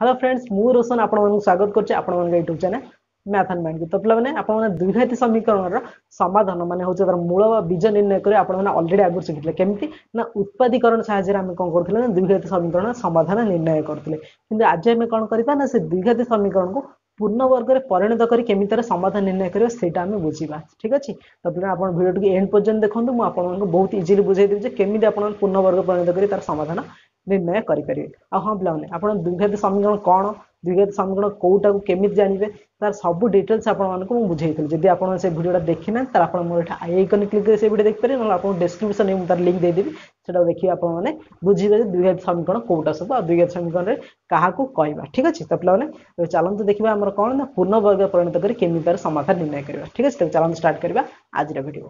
Hello friends मु रोशन आपण स्वागत करछे आपण YouTube channel math and mind तो पिला माने द्विघाती समीकरण समाधान माने होचे तर मूल वा बीज निर्णय करे आपण माने ऑलरेडी आगु सिखितले केमती ना उत्पादीकरण साहाय्य रे हम कोन करथिले ना द्विघाती समीकरण समाधान निर्णय करथिले किंतु आज हम कोन करबा ना से द्विघाती समीकरण को पूर्ण वर्ग में परिणत कर केमी तार समाधान निर्णय करेंगे सेटा आम बुझा ठीक अच्छे तो पे आप भिडियो एंड पर्यटन देखो मुझे बहुत इजिली बुझेदेवी केमी आप पूर्ण वर्ग परिणत कर तार समाधान ନିର୍ଣ୍ଣୟ କରିପାରିବେ ଆଉ ହଁ ପିଲାମାନେ ଆପଣ ଦ୍ୱିଘାତୀ ସମୀକରଣ କ'ଣ ଦ୍ୱିଘାତୀ ସମୀକରଣ କୋଉଟାକୁ କେମିତି ଜାଣିବେ ତାର ସବୁ ଡିଟେଲ୍ସ ଆପଣମାନଙ୍କୁ ମୁଁ ବୁଝେଇଥିଲି ଯଦି ଆପଣ ସେ ଭିଡ଼ିଓଟା ଦେଖିନାହାନ୍ତି ତାହେଲେ ଆପଣ ମୋର ଏଠି ଆଇ ଆଇକନ୍ କ୍ଲିକ୍ କରି ସେ ଭିଡ଼ିଓ ଦେଖିପାରିବେ ନହେଲେ ଆପଣଙ୍କୁ ଡେସ୍କ୍ରିପସନ୍ରେ ମୁଁ ତାର ଲିଙ୍କ୍ ଦେଇଦେବି ସେଟାକୁ ଦେଖିବେ ଆପଣମାନେ ବୁଝିବେ ଯେ ଦ୍ୱିଘାତୀ ସମୀକରଣ କୋଉଟା ସବୁ ଆଉ ଦ୍ୱିଘାତୀ ସମୀକରଣରେ କାହାକୁ କହିବା ଠିକ୍ ଅଛି ତ ପିଲାମାନେ ଏବେ ଚାଲନ୍ତୁ ଦେଖିବା ଆମର କ'ଣ ନା ପୂର୍ଣ୍ଣ ବର୍ଗ ପରିଣତ କରି କେମିତି ତାର ସମାଧାନ ନିର୍ଣ୍ଣୟ କରିବା ଠିକ୍ ଅଛି ତେବେ ଚାଲନ୍ତୁ ଷ୍ଟାର୍ଟ କରିବା ଆଜିର ଭିଡ଼ିଓ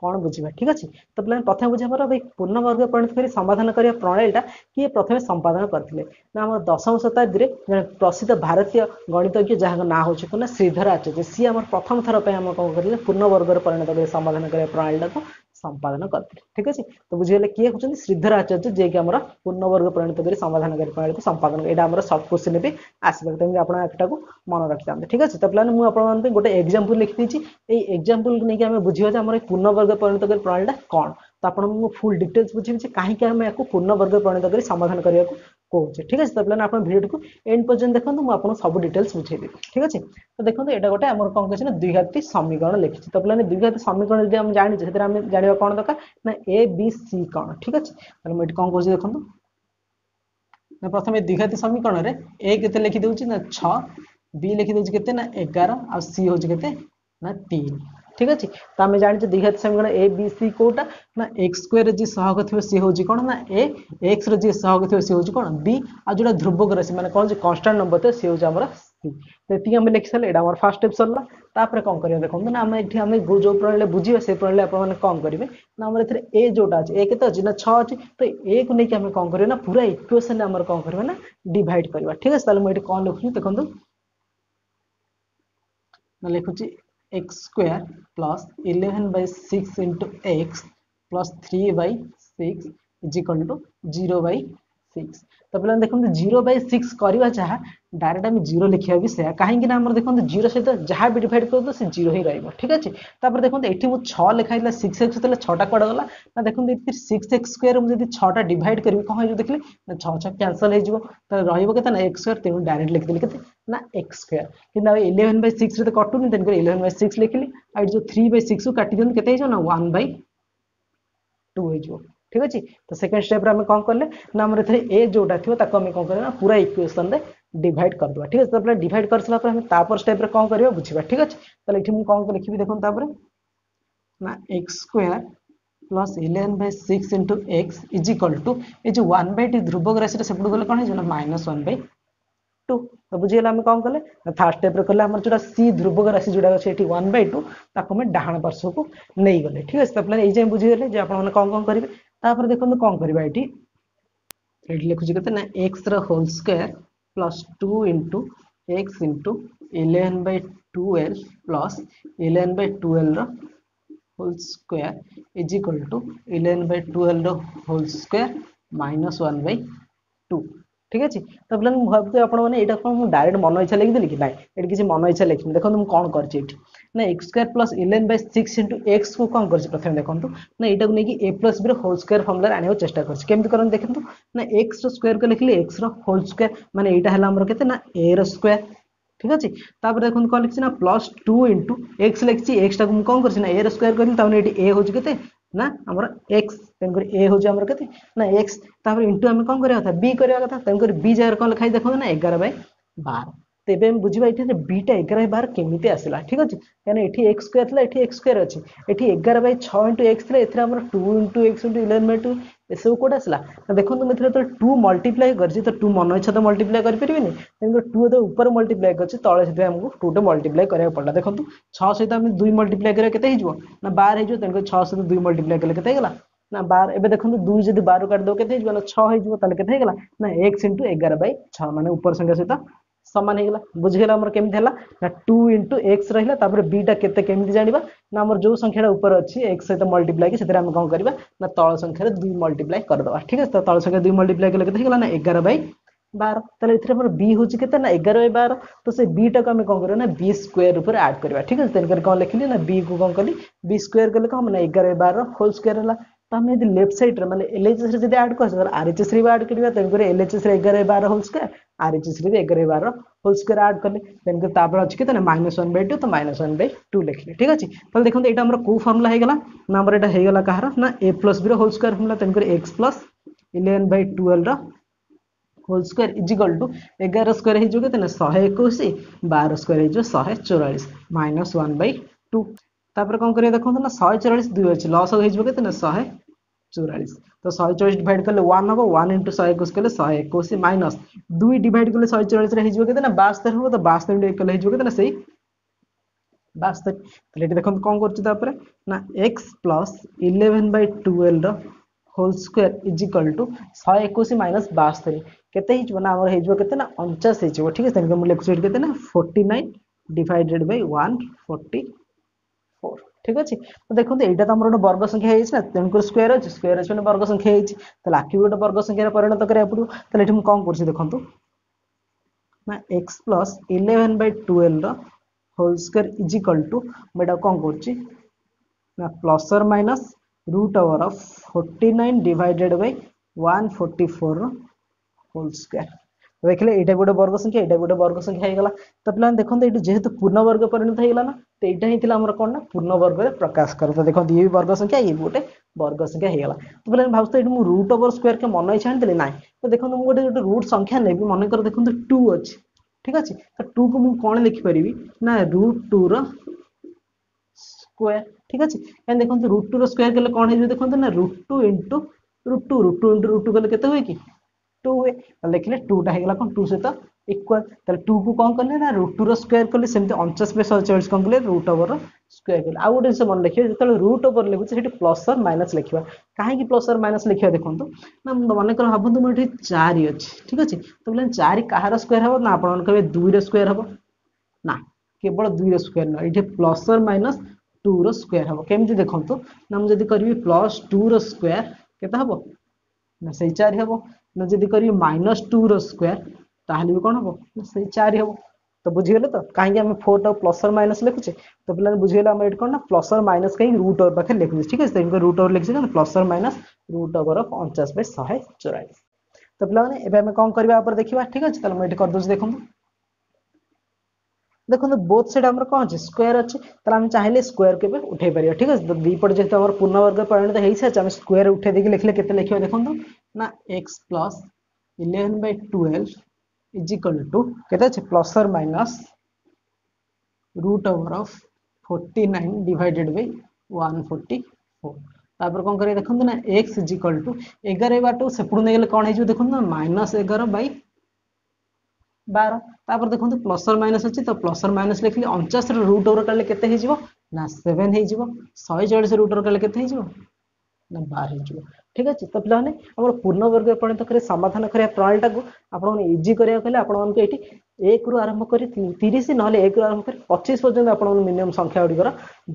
आम कौन बुझा ठीक अच्छे तो पे प्रथम बुझा भाई पूर्ण वर्ग परिणत कर समाधान करने प्रणालीटा किए प्रथम संपादन करते आम दशम शताब्दी में प्रसिद्ध भारतीय गणितज्ञ जहाँ ना हूँ श्रीधर आचार्य सी आम प्रथम थर पर आम कौन करें पूर्ण वर्ग परिणत कर समाधान करें प्रणालीटा संपादन करते ठीक अच्छे तो बुझीगले किए हूँ श्रीधर आचार्य जी कि पूर्ण वर्ग परिणत कर समाधान कर प्रणाली संपादन यहाँ आम सर्ट क्वेश्चन भी आसपा तेनाली आपटा मन रखी था ठीक अच्छे तो पे मुझे गोटे एक्जामपल लिखी ये एक्जामपल नहीं आम बुझा आम पूर्ण वर्ग परिणत कर प्रणालीटा कौन तो आपको फुल डिटेल्स बुझे कहीं आम या पूर्ण वर्ग परिणत कर समाधान करने को कहे ठीक अच्छे तो पे आप भिडियो को एंड पर्यटन देखो मुझे सब डिटेल्स बुझेदेवी ठीक अच्छे तो देखो यहाँ गोटे आम कौन कहते हैं द्विघाती समीकरण लिखी तो पे द्विघाती समीकरण जब जाने से जाना कौन दरकार ना ए बी सी कौन ठीक अच्छे मुझे कौन कौन देखो ना प्रथम द्विघाती समीकरण में ए के लिखिदे ना छ बी लिखिदे ठीक अच्छे तो आम जाने द्विघात समीकरण ए बी सी कौटा ना एक्स स्क्वेर जी सहग थी सी हूँ कौन ना ए एक्स री सहग थी सी हूँ कौन बी आ जो ध्रुवक राशि मैंने कौन कन्स्टाट नंबर थे सी हूँ आम सी तो ये लिखी सारे यहाँ फास्ट स्टेप सरला तापर कौन करेंगे देखो ना आम ये आम जो प्रणाली बुझे से प्रणाली आप कौन करेंगे ना आम ए जोटा अच्छे ए के अच्छे ना छः अच्छे तो ए को लेकिन आम कौन करें ना पूरा इक्वेशन आम कौन करें ना डिवाइड करवा ठीक है मुझे कौन लिखुची देखो ना लिखुची x square plus eleven by six into x plus three by six is equal to zero by six तो पे देखो ज़ीरो बै सिक्स करवा जहाँ डायरेक्ट आम ज़ीरो लिखा भी से कहीं देखो ज़ीरो सहित जहाँ भी डिवाइड कर से ज़ीरो ही रही ठीक अच्छे तापर देखो ये मुझे छः लिखाई सिक्स एक्स होता छटा कड़े गला ना देखो सिक्स एक्स स्क्र मुझे छटा डिवाइड करी कौन हो देखिए ना छः छः कैनसल हो रहा ना एक्स स्क्र तेणु डायरेक्ट लिखिदेली के ना एक्स स्क्र कि इलेवेन बै सिक्स तो कटुनि तेणुक इलेवेन बै सिक्स लिखिली आई जो थ्री बै सिक्स ठीक अच्छे तो सेकेंड स्टेप आम कौन कले ना आम ए जोटा थी कौन करें पूरा इक्वेशन डिवाइड करदे ठीक तो डिवाइड कर सारापर स्टेप कौन कर बुझा ठीक अच्छे तो ये मुझे कौन लिखी देखो ना x square plus eleven by six into x is equal to ये जो वन बै टी ध्रुवक राशि से कौन है माइनस वन बै टू तो बुझीगला आम कौन कले फास्ट स्टेप कले आम जो सी ध्रुवक राशि जोड़ा अच्छे वन बै टू ताको डाण पार्श्व को नहीं गले ठीक है ये बुझीगले जो आप कौन करेंगे तापर देखो कौन करवा ये लिखुची के ना x whole square plus two into x into eleven by twelve plus eleven by twelve whole square is equal to eleven by twelve whole square minus one by two ठीक अच्छे तो पे भावते कौन डायरेक्ट मन इच्छा लिखिदेली कि ना ये किसी मन इच्छा लिखी देखो मुझे कौन कर square plus eleven by six into x को कौन कर प्रथम देखो ना यहाँ नहीं A plus B whole square formula आने चेस्ट करमती कर देखो ना एक्स स्क्वायर को लिखिले एक्स रोल स्क्वायर मैंने यहाँ है के ए स्क्वायर ठीक अच्छे तापर देखो कौन लिखी ना प्लस टू इंटु एक्स लिखी एक्स टाक कौन कर ए स्क्वायर करी ए हूँ के ना आमर एक्स के तेणुक ए हूँ आम कहते ना एक्स इंटू आम कौन करता बी करा कथा तेणुक बी जगह कौन लिखाई देखा ना एगार बै बार तेज बुझा ये बीटा एगार बार केमी आसला ठीक अच्छे क्या ये एक्स स्कोय था ये एक्स स्कोय अच्छे ये एगार बै छः इंटू एक्स थी M two into x into eleven by two S कौट आसला देखो मुझे तो टू मल्टीप्लाए कर टू मन छद मल्टीप्लाए करेंगे तेणु टू जो उपर मल्टीप्लाए कर तले से आमको टू टे मल्टीप्लाए कर पड़ा देखो छः सहित आम दुई मल्टीप्लाए करते ना बार होगा तेणु छः सहित दुई मल्टीप्लाए कले के ना बार एबे देखो दुई जदि बार काटि के छो के ना एक्स इंटु एगार बै 6 माने ऊपर संख्या सहित समान हेगला बुझ गेला हमर केमि थेला ना 2 x टू तापर b टा केते केमि जानिबा ना हमर जो संख्या ऊपर अछि x सहित मल्टीप्लाई के सेतरा हम कोन करबा ना तल संख्यार 2 मल्टीप्लाई कर करदे ठीक है त तल संख्या 2 मल्टीप्लाई केले केते हेगला ना एगार बै बार तेल ये बी केते ना 11 बाय 12 तो से बीटा को हम कोन कौन करना बी स्क्वायर ऊपर ऐड करबा ठीक है तेन कर कोन लिखली ना बी को कोन कली बी करले को हम ना 11 बाय 12 होल स्क्वायर है তো আমি যদি লেফট সাইড্রে মানে এলএইচএস রে যদি আড করছি তাহলে আরএইচএস রে আড করিবা তেনকরি এলএইচএস রে 11 12 হোল স্কয়ার आरएचएस रे 11 12 होल स्क्वायर ऐड करले देन के तापर अछि के तने -1/2 तो -1/2 लिखले ठीक अछि तले देखो एटा आम को फार्मूला हे गेला ना हमरा एटा हे गेला कहार ना a b रो होल स्क्वायर फार्मूला तेन कर x 11/12 row whole square is to 11 square हे जो के तने 121 12 स्क्वायर हे जो 144 -1/2 तापरे कोन करियो देखंथ ना 144 2 अछि लॉस होइ जबो केतना 144 तो 144 डिवाइड करले 1 हबो 1 121 whole square is equal to 121 minus 72 केते हिज बना हमर हिजो केते 49 हिजो ठीक है त हम लिख सकै 49 divided by 149 Bai one forty four ଠିକ ଅଛି ତ ଦେଖନ୍ତୁ ଏଇଟା ତ ଆମର ଗୋଟେ ବର୍ଗ ସଂଖ୍ୟା ହେଇଛି ନା ତେଣୁକରି ସ୍କୋୟାର ଅଛି ସ୍କୋୟାର ଅଛି ମାନେ ବର୍ଗ ସଂଖ୍ୟା ହେଇଛି ତାହେଲେ ଆଖି ଗୋଟେ ବର୍ଗ ସଂଖ୍ୟାରେ ପରିଣତ କରିବାକୁ ପଡ଼ିବ ତାହେଲେ ଏଠି ମୁଁ କ'ଣ କରୁଛି ଦେଖନ୍ତୁ ନା X plus eleven Bai ଟୁଏଲ୍ଭର whole square is equal to ମୁଁ ଏଇଟା କ'ଣ କରୁଛି ନା plus or minus root over of 49 divided by 144 whole square देखिले ये गोटे वर्ग संख्या ये गोटे वर्ग संख्या होगा तो पे देखते ये जेहतु पूर्ण वर्ग परिणत होगा ना तो यहाँ ही आम कौन ना पूर्ण वर्ग में प्रकाश कर तो देखते ये भी वर्ग संख्या ये गोटे वर्ग संख्या होगा तो पे भाव ये रुट ओवर स्क्वयर के मन इच्छा आनी ना तो देखो मुझे गोटे रुट संख्या ने मन कर देखो टू अच्छे ठीक अच्छे तो टू को मुझे कौन देखिपरि ना रुट टू र स्क्वयर ठीक अच्छे कहीं देखते रुट टू र स्क्र ना root two into root two root two into root two कहते के टू हुए देखिए टूटा हो कौन टू सहित इक्वाल टू को कौन कले ना रुट टूर स्क्वयर कले से अंचाश में शह चालीस कौन कले रुट ओवर स्क्वयर कले आउ गोटे जिस मन लिखे जो रुट ओवर लिखुच प्लस और माइनस लिखा कहीं प्लस और माइनस लिखा देखो ना मन कर भाव तुम चार अच्छे ठीक अच्छे तो बोले चार कहार स्क्वयर हम ना आप दुई रक्वयर हम ना केवल दुई रक्वयर ना ये प्लस और माइनस टू रक्वयर हम कमी देखो ना मुझे करी प्लस टू रक्वयर के हम ना चार हम जी कर माइनस टू रोयर ताल कौन हम से चार हम तो बुझीगले तो? कहीं फोर टाक प्लस माइनस लिखुचे? तो पे तो बुझीगल ये कौन ना? प्लस माइनस कहीं रुट ओवर पाखे लिखुचे, ठीक है? तो रुट ओवर लिखे plus minus root over of अचाश by शहे चौरास। तो पे कौन करवा देखा ठीक अच्छे तो मुझे करदे देखो देखो बोथ सैड आम कौन अच्छे स्क्वयर अच्छे। आम चाहिए स्क्वयर के उठे पार ठीक है? तो दुपट जेहतु तो पूर्णवर्ग परिणत हो सकते आम स्क्वयर उठे देखिए लिखले के देखो ना x plus eleven by twelve is equal to के plus or minus root over of forty nine divided by one forty four तापर कौन कर देखते ना एक्स इज़ इक्वल टू एगार बाट से नहीं कौन हो देखते ना माइनस एगार बै बार। तापर देखो प्लस और माइनस अच्छी तो प्लस और माइनस लिखिली अंचाश रूट ओवर काले के ना सेवेन हो शहे चालीस रूट ओवर काले के ବାର ହେଇଯିବ ଠିକ ଅଛି ତ ପିଲାମାନେ ଆମର ପୂର୍ଣ୍ଣବର୍ଗ ପରିଣତ କରି ସମାଧାନ କରିବା ପ୍ରଣାଳୀଟାକୁ ଆପଣମାନେ ଇଜି କରିବାକୁ ହେଲେ ଆପଣମାନଙ୍କୁ ଏଇଠି ଏକରୁ ଆରମ୍ଭ କରି ତିରିଶ ନହେଲେ ଏକରୁ ଆରମ୍ଭ କରି ପଚିଶ ପର୍ଯ୍ୟନ୍ତ ଆପଣଙ୍କୁ ମିନିମମ୍ ସଂଖ୍ୟା ଗୁଡ଼ିକର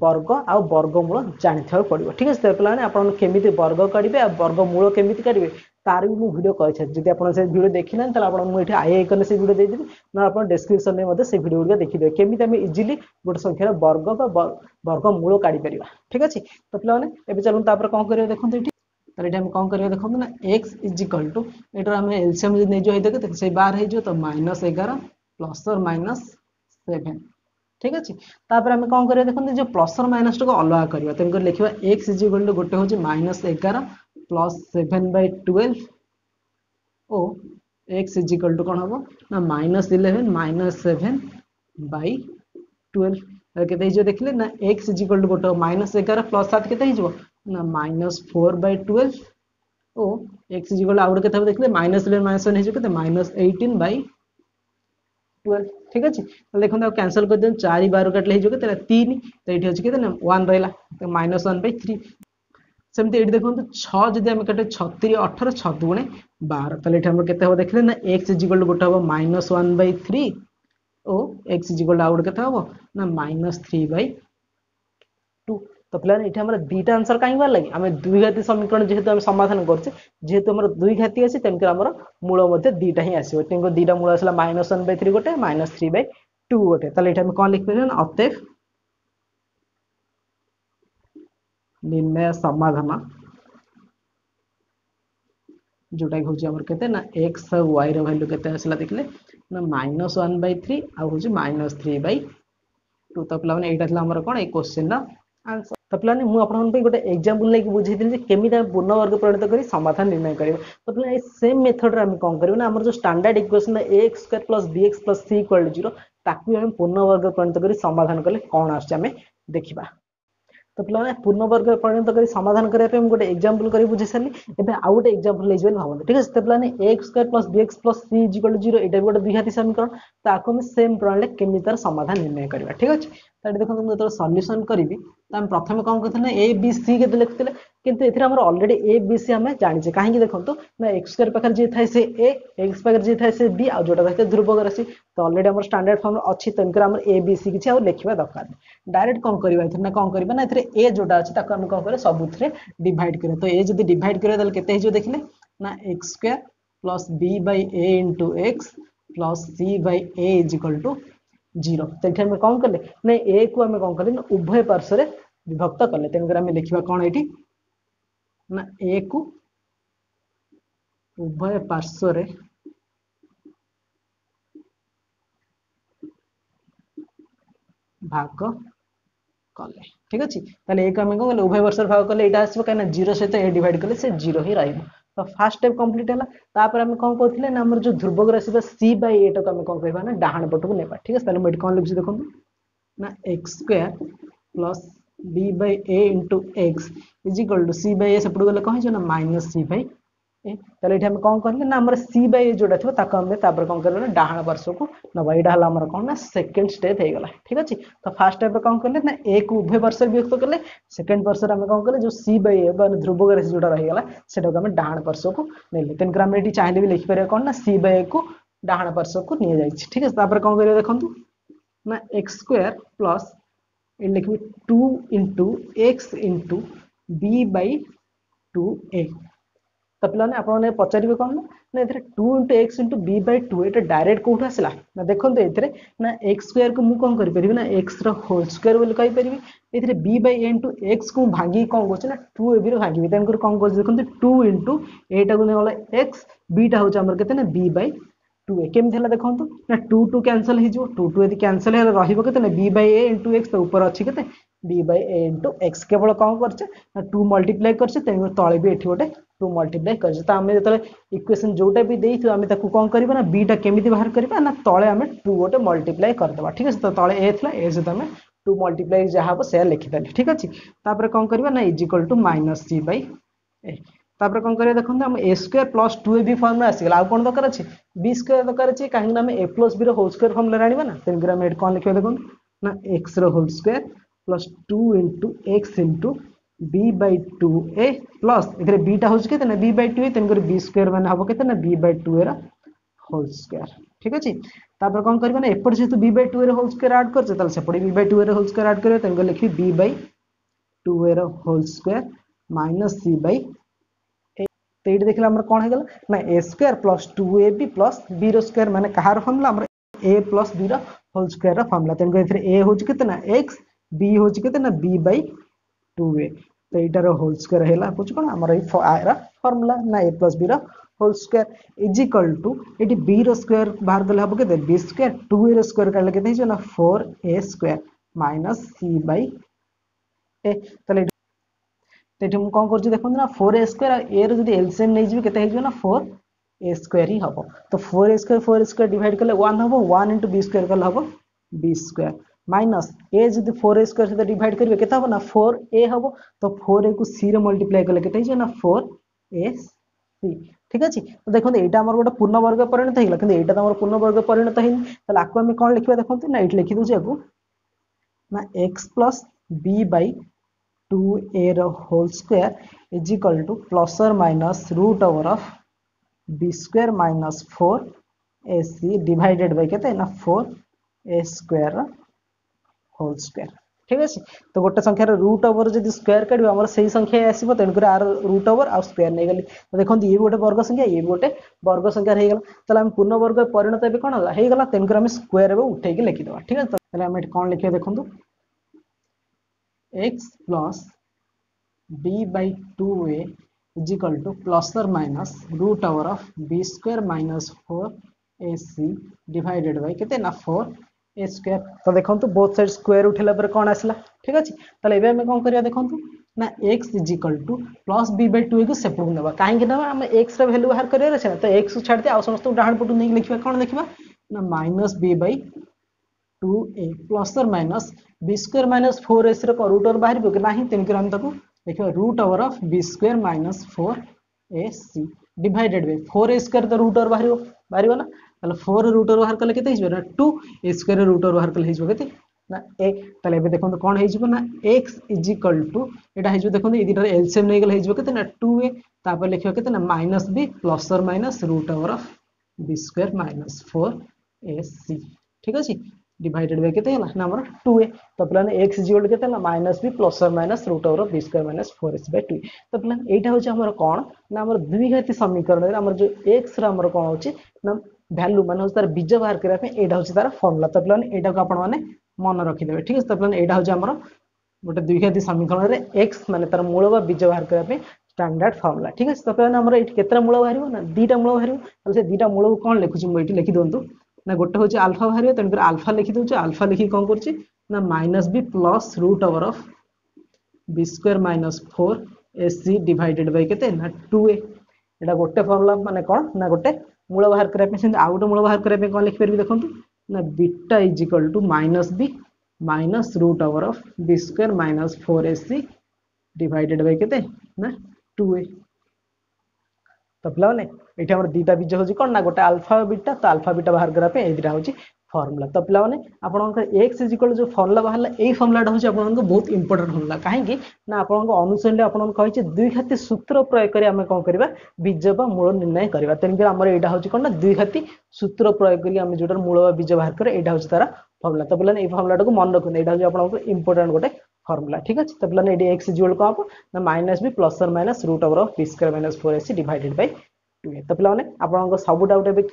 ବର୍ଗ ଆଉ ବର୍ଗମୂଳ ଜାଣିଥିବାକୁ ପଡ଼ିବ। ଠିକ ଅଛି ତ ପିଲାମାନେ ଆପଣ କେମିତି ବର୍ଗ କାଢ଼ିବେ ଆଉ ବର୍ଗମୂଳ କେମିତି କାଢ଼ିବେ ତାର ବି ମୁଁ ଭିଡ଼ିଓ କରିସାରିଛି ଯଦି ଆପଣ ସେ ଭିଡ଼ିଓ ଦେଖିନାହାନ୍ତି ତାହେଲେ ଆପଣ ମୁଁ ଏଠି ଆଇ ଆଇକନ୍ରେ ସେ ଭିଡ଼ିଓ ଦେଇଦେବି ନହେଲେ ଆପଣ ଡେସ୍କ୍ରିପସନ୍ରେ ମଧ୍ୟ ସେ ଭିଡ଼ିଓ ଗୁଡ଼ିକ ଦେଖିଦେବେ କେମିତି ଆମେ ଇଜିଲି ଗୋଟେ ସଂଖ୍ୟାର ବର୍ଗ ବା ବର୍ଗମୂଳ କାଢ଼ିପାରିବା ଠିକ ଅଛି ତ ପିଲାମାନେ ଏବେ ଚାଲନ୍ତୁ ତାପରେ କ'ଣ କରିବା ଦେଖନ୍ତୁ ଏଠି ତାହେଲେ ଏଠି ଆମେ କ'ଣ କରିବା ଦେଖନ୍ତୁ ନା ଏକ୍ସ ଇଜ୍ ଇକ୍ୱାଲ୍ ଟୁ ଏଇଟାର ଆମେ ଏଲସିଏମ୍ ଯଦି ନେଇଯିବା ହେଇଥିବ କେତେ ସେଇ ବାର ହେଇଯିବ ତ ମାଇନସ୍ ଏଗାର ପ୍ଲସ୍ ଅର୍ ମାଇନସ୍ ସେଭେନ୍ ଠିକ ଅଛି ତାପରେ ଆମେ କ'ଣ କରିବା ଦେଖନ୍ତୁ ଯୋଉ ପ୍ଲସ୍ ଅର୍ ମାଇନସ୍ଟାକୁ ଅଲଗା କରିବା ତେଣୁକରି ଲେଖିବା ଏକ୍ସ ଇଜ୍ ଇକ୍ୱାଲ୍ ଟୁ ଗୋଟେ ହେଉଛି ମାଇନସ୍ ଏଗାର প্লস সেভেন বাই টুয়েলভ ও এক্স ইজ ইকাল টু କ'ଣ ହେବ ନା minus eleven minus seven by twelve କେତେ ହେଇଯିବ ଦେଖିଲେ ନା ଏକ୍ସ ଇଜ ଇକାଲ ଟୁ ଗୋଟେ ମାଇନସ୍ ଏଗାର ପ୍ଲସ୍ ସାତ କେତେ ହେଇଯିବ ନା ମାଇନସ୍ ଫୋର୍ ବାଇ ଟୁଏଲ୍ଭ ଓ ଏକ୍ସ ଇଜ ଇକାଲ ଆଉ ଗୋଟେ କେତେ ହେବ ଦେଖିଲେ ମାଇନସ୍ ଇଲେଭେନ୍ ମାଇନସ୍ ୱାନ୍ ହେଇଯିବ କେତେ ମାଇନସ୍ ଏଇଟିନ୍ ବାଇ টুয়েলভ ঠিক আছে তাহলে দেখুন তাকে ক্যানসেল করে দিন চারি বারো কাটলে হয়ে কেতে না তিন তো এটি হচ্ছে কেতে না ওয়ান রহলা মাইনস ওয়ান বাই থ্রি अच्छे के वन रहा माइनस वन बै थ्री सेमती ये देखो छद आम काटे छतरी अठर छुणे बार तो ये के देखिले ना एक्स इजिकल गोटे हम माइनस वन बै थ्री ओ एक्स इजिकल आउ गए हम ना माइनस थ्री बै टू तो पे ये आम दुटा आंसर कहीं बार लगे आम दुई घाती समीकरण जेहतु आम समाधान करचे जेहतु आम दुई घाती अच्छे तेमक आम मूल दुईटा ही आसो तेणुक दुईटा मूल आसला माइनस वन बै थ्री गोटे माइनस थ्री बै टू गोटे तो ये कौन लिखिपर ना अतएव निर्णय समाधान जोटा कि हूँ के ना एक्स वाई रैल्यू के आसला देखिले, ना माइनस वन बै थ्री हूँ माइनस थ्री बै टू तो पे यहाँ कौन ये क्वेश्चन आंसर तो पे मुझे गोटे एक्जामपल लेकिन बुझे केमी पूर्ण वर्ग परिणत कर समाधान निर्णय कर तो पे सेम मेथड आम कौन कर आम जो standard equation x square plus b x plus c equal zero आम पूर्ण वर्ग परिणत कर समाधान कले कौन आम देखा तो पे पूर्ण वर्ग परिणत कर समाधान करने गोटे एक्जामपल कर बुझे सारे एवं आउ गोटे एक्जामपल नहीं भावते ठीक है तो पे x square plus b x plus c is equal zero यहाँ भी गोटे दुहाती समीकरण तो आपको सेम देखो मुझे सल्यूसन करी तो आम प्रथम कौन करते ए बी सी के लिखते किंतु ये अलरेडी ए बी सी आम जाने कहीं देखो ना एक्स स्क्वायर पाखे जी से ए एक्स पाखे जी से बी आउ जोटा रही ध्रुव राशि तो अलरेडी आम स्टांडार्ड फर्म अच्छी आम ए बी सी किसी लिखा दरकार डायरेक्ट कौन करवा ना कौन करवा ना ए जोटा अच्छे आम कौन करें सब डिवाइड करें तो ए जो डिवाइड करें के ना x square plus b by a into x plus c by a is equal to zero. तो ये आम कौन कले? ना ए को आम कौन कले? उभय पार्श्व विभक्त कले। तेणुक आम लिखा कौन ये ना ए को उभय पार्श्व भाग कले। ठीक अच्छे ताले एक आम कौन उभय पार्श्व भाग कले। यहाँ आसो कहीं ज़ीरो सहित ए डिवाइड कले, से ज़ीरो ही रही तो फास्ट स्टेप कंप्लीट है आम कौन कहते जो ध्रुवक राशि सी बै ए को आम कौन कह डाण पटक ने ठीक है मुझे कौन लिखी देखो ना x square plus b by a into x is to c by a ना बै ए ये कौन करें ना आम सी बै ए थी आम कौन करें डाण पार्श्व को नवा यहाँ आम कौन ना सेकेंड स्टेप हो गला, ठीक अच्छे तो फास्ट स्टेप कौन करें ना ए को उभय पार्श्व विभक्त कले सेकेंड आम कौन कले जो सी बै ए ध्रुव राशि जोटा रहीगला से डाण पार्श्व को नेले तेणुक आम चाहिए भी लिखिपर कौन ना सी बै ए को डाण पार्श्व को नहीं जाए ठीक है कौन कर देखो ना एक्स स्क्वयर प्लस लिखी एक्स तो पे आपने पचारे कौन ना ये two into x into b by two ये डायरेक्ट कौट आसला ना देखो ये ना एक्स स्क्वयर को मुझे कौन करी ना एक्स रोल स्क्वयर बोली कहीपरि ये b by a into x को भांगी कौन ना टू ए भांगी तेणुक कौन कौन देखते टू इंटु एटा को एक्स बीटा हूँ के बी बै टू ए केमी देखो ना टू टू कैनसल हो टू टू यदि कैनसल रही b by a into x तो ऊपर के b by a into x केवल कौन कर टू मल्टीप्लाई कर तले भी गोटे टू मल्टीप्लाई कर तो आम जो इक्वेशन जोटा भी आम कौन करवा ना बीटा केमी बाहर करवा ना तले आम टू गोटे मल्टीप्लाई करदे ठीक है तो तले ए था ए सहित आम टू मल्टीप्लाई जहाँ हम से लिखिदेली ठीक अच्छे तापर कौन करवा ना is equal to minus c by तापर कौन करिए देखो आम a square plus two a b form आसगला आउ कौन दरकार अच्छे बी स्क्वायर दरकार अच्छे कहीं a plus b whole square formula आने ना आम कौन लिखा देखो ना x whole square plus two into x into b by two a plus ये बीटा हूँ के b by two a b square मैंने हम के b by two a whole square ठीक अच्छे तापर कौन करना एपट जेहतु b by two a whole square add कर सेपटे b by two a whole square add कर तेणुक लिखी b by two a whole square minus c by तो ये देखिए आम कौन होगा ना a square plus two a b plus b square मैंने कहार formula a plus b whole square formula तेणुक a हूँ के एक्स बी हूँ के बी बै टू ए तो यार होल स्क्वायर है हूँ कौन आम फर्मुला ना a plus b whole square is equal to ये बी स्क्वायर बाहर कले हम के b square two a square काटे के ना four a square minus c by a तो तो ये कौन कर देखो ना फोर ए स्क्वायर ए रो एलसीएम नहीं जी के ना फोर ए स्क्वायर ही हम तो four a square four square divide कले वन हम वन इंटू बी स्क्वायर कले हम बी स्क्वायर माइनस ए जब फोर ए स्क्वायर सहित डिवाइड करेंगे के हम ना फोर ए हम तो फोर ए को सी रे मल्टीप्लाई कले के ना? फोर ए सी ठीक अच्छे तो देखो ये गोटे पूर्ण वर्ग परिणत होगा कि यहाँ तो पूर्ण वर्ग परिणत है आपको आम कौन लिखा देखते ना ये लिखिद ना x plus b by two a whole square is equal to plus or minus root over of b square minus four a c divided by के four a square whole square ঠিক আছে তো গোটে সংখ্যার রুট ওভর যদি square কাড়ি আমার সেই সংখ্যা আসব তেণুকরি আর রুট ওভর আর স্কোয়ার নেই গলি তো দেখুন ইয়ে গোটে বর্গ সংখ্যা ইয়ে গোটে বর্গ সংখ্যা হয়ে গেল তাহলে আমি পূর্ণ বর্গ পরিণত এবে কোণ হল হয়ে গেল তেণুকরি আমি স্কোয়ার এবে উঠাইকি লিখিদেবা ঠিক আছে তাহলে আমি এটি কোণ লিখিবা দেখুন x plus b by two a is equal to plus or minus root over of b square minus 4 ac divided by কেতে না 4 ए स्क्वायर तो देखंतु बोथ साइड स्क्वायर उठेला पर कोन आसला ठीक अछि तले एबे हम कोन करिया देखंतु ना x is equal to plus b by 2 को सेपट काहे कि ना हम x रा वैल्यू बाहर करिया छै तो x छाड़ दे आ समस्त डाहण पटु नै लिखबा कोन लिखबा ना minus b by 2a plus or minus b square minus 4s रो रूट और बाहर कि नाही तेन कर हम ताको देखिबा root over of b square minus 4ac divided by 4a square तो रूट और बाहर बाहर ना তাহলে 4 রুট ওভার বাহার কলে কেতে হিজবে না 2 a স্কয়ার রুট ওভার বাহার কলে হিজবে কেতে না, a, তাহলে এবে দেখুন কোন হিজবে না, x ইজ ইকুয়াল টু এটা হিজবে দেখুন এই দুটার এলসিএম নেই গলে হিজবে কেতে না 2a তারপর লিখিবা কেতে না minus b plus or minus root over of b square minus 4ac ঠিক আছে? ডিভাইডেড বাই কেতে হলা না আমার 2a তো প্লান x ইজ ইকুয়াল কেতে হলা minus b plus or minus root over of b square minus 4ac by 2 তো প্লান এইটা হচ্ছে আমার কোন না আমার দ্বিঘাতী সমীকরণের, আমার যে x রা আমার কোন হচ্ছে, না ভ্যালু মানে হচ্ছে তার বীজ বাহার করা এইটা হচ্ছে তার ফর্মুলা তো পিলানে এইটাকে আপনার মানে মনে রাখিদেবে ঠিক আছে তো পিলানে এইটা হচ্ছে আমার গোটে দ্বিঘাতী সমীকরণের এক্স মানে তার মূল বা বীজ বাহার করা স্ট্যান্ডার্ড ফর্মুলা ঠিক আছে তো পিলানে আমার এইটি কেতটা মূল বাহার না দুইটা মূল বাহার তাহলে সে দুইটা মূল কোণ লিখুছি মু এইটি লিখি দিও না গোটে হচ্ছে আলফা বাহার তেমনি আলফা লিখি দেছি আলফা লিখি কম করছি না minus b plus root over of b square minus four a c divided by কেতে না টু এ এটা গোটে ফর্মুলা মানে কোণ না গোটে मूल बाहर करने से आउ गोटे मूल बाहर करने कौन लिखिपर देखो ना beta is equal to minus b minus root over of b square minus four a c divided by के टू ए तो पे ये बीज हूँ कौन ना गोटे आलफा बिटा तो आलफा बिटा बाहर करने दुटा हूँ फर्मुला तो पे आप एक्स इज़ इक्वल जो फर्मुला बाहर यही फर्मुलाटा हूँ आप बहुत इंपोर्टेंट फर्मुला कहीं आपको अनुसरण आपच्छे दुईघाती सूत्र प्रयोग करें कौन करवा बीज व मूल निर्णय करवा तेणुकर आम यहाँ हूँ कौन ना दुईघाती सूत्र प्रयोग करें जो मूल बीज बाहर करें यहाँ हूँ तरह फर्मुला तो पे फर्मुलाटा को मन रखें यहाँ हूँ आपको इंपोर्टेंट गोटे फर्मुला ठीक अच्छे तो पे एक्स इज़ इक्वल कौन हम ना माइनस भी plus or minus root over p square minus four s divided by तो पे आप सब डाउट एवं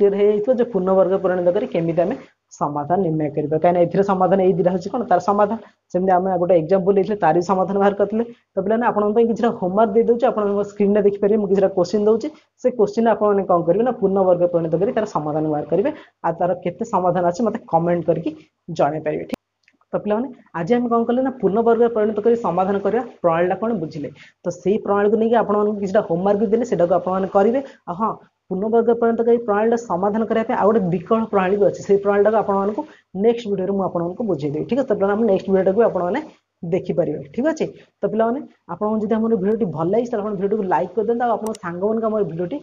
हो पूर्ण वर्ग परिणत करें ସମାଧାନ ନିର୍ଣ୍ଣୟ କରିବା କାହିଁକିନା ଏଥିରେ ସମାଧାନ ଏଇ ଦୁଇଟା ହେଉଛି କ'ଣ ତାର ସମାଧାନ ସେମିତି ଆମେ ଗୋଟେ ଏକ୍ଜାମ୍ପଲ୍ ଦେଇଥିଲେ ତାର ବି ସମାଧାନ ବାହାର କରିଥିଲେ ତ ପିଲାମାନେ ଆପଣଙ୍କ ପାଇଁ କିଛିଟା ହୋମୱାର୍କ ଦେଇଦେଉଛି ଆପଣ ମୋ ସ୍କ୍ରିନ୍ରେ ଦେଖିପାରିବେ ମୁଁ କିଛିଟା କୋଶ୍ଚିନ୍ ଦେଉଛି ସେ କୋଶ୍ଚିନ୍ ଆପଣମାନେ କ'ଣ କରିବେ ନା ପୂର୍ଣ୍ଣବର୍ଗ ପରିଣତ କରି ତାର ସମାଧାନ ବାହାର କରିବେ ଆଉ ତାର କେତେ ସମାଧାନ ଅଛି ମୋତେ କମେଣ୍ଟ କରିକି ଜଣାଇ ପାରିବେ ଠିକ୍ ତ ପିଲାମାନେ ଆଜି ଆମେ କ'ଣ କଲେ ନା ପୂର୍ଣ୍ଣବର୍ଗ ପରିଣତ କରି ସମାଧାନ କରିବା ପ୍ରଣାଳୀଟା କ'ଣ ବୁଝିଲେ ତ ସେଇ ପ୍ରଣାଳୀକୁ ନେଇକି ଆପଣମାନଙ୍କୁ କିଛିଟା ହୋମୱାର୍କ ଦେଲେ ସେଟାକୁ ଆପଣମାନେ କରିବେ ଆଉ ହଁ ପୂର୍ଣ୍ଣବର୍ଗ ପରିଣତ କରି ପ୍ରଣାଳୀଟା ସମାଧାନ କରିବା ପାଇଁ ଆଉ ଗୋଟେ ବିକଳ୍ପ ପ୍ରଣାଳୀ ବି ଅଛି ସେଇ ପ୍ରଣାଳୀଟାକୁ ଆପଣମାନଙ୍କୁ ନେକ୍ସଟ ଭିଡ଼ିଓରେ ମୁଁ ଆପଣଙ୍କୁ ବୁଝେଇଦେବି ଠିକ୍ ଅଛି ତ ପିଲାମାନେ ନେକ୍ସଟ ଭିଡ଼ିଓଟାକୁ ଆପଣମାନେ ଦେଖିପାରିବେ ଠିକ୍ ଅଛି ତ ପିଲାମାନେ ଆପଣଙ୍କୁ ଯଦି ଆମର ଭିଡ଼ିଓଟି ଭଲ ଲାଗିଛି ତାହେଲେ ଆପଣ ଭିଡ଼ିଓଟିକୁ ଲାଇକ୍ କରିଦିଅନ୍ତୁ ଆଉ ଆପଣଙ୍କ ସାଙ୍ଗମାନଙ୍କୁ ଆମର ଭିଡ଼ିଓଟି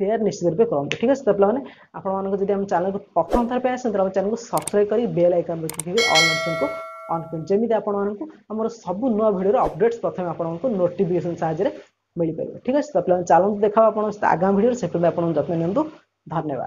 ସେୟାର ନିଶ୍ଚିତ ରୂପେ କରନ୍ତୁ ଠିକ୍ ଅଛି ତ ପିଲାମାନେ ଆପଣମାନଙ୍କୁ ଯଦି ଆମ ଚ୍ୟାନେଲକୁ ପ୍ରଥମ ଥର ପାଇଁ ଆସନ୍ତି ଆମ ଚ୍ୟାନେଲକୁ ସବସ୍କ୍ରାଇବ୍ କରି ବେଲ୍ ଆଇକନ୍ ଦେଖିଥିବେ ଅଲ୍ ନୋଟିଫିକେସନକୁ ଅନ୍ କରନ୍ତୁ ଯେମିତି ଆପଣମାନଙ୍କୁ ଆମର ସବୁ ନୂଆ ଭିଡ଼ିଓର ଅପଡେଟ୍ସ ପ୍ରଥମେ ଆପଣଙ୍କୁ ନୋଟିଫିକେସନ ସାହାଯ୍ୟରେ ମିଳିପାରିବ ଠିକ୍ ଅଛି ତ ପିଲାମାନେ ଚାଲନ୍ତୁ ଦେଖାଅ ଆପଣଙ୍କ ଆଗାମୀ ଭିଡ଼ିଓରେ ସେ ଆପଣଙ୍କୁ ଯତ୍ନ ନିଅନ୍ତୁ ଧନ୍ୟବାଦ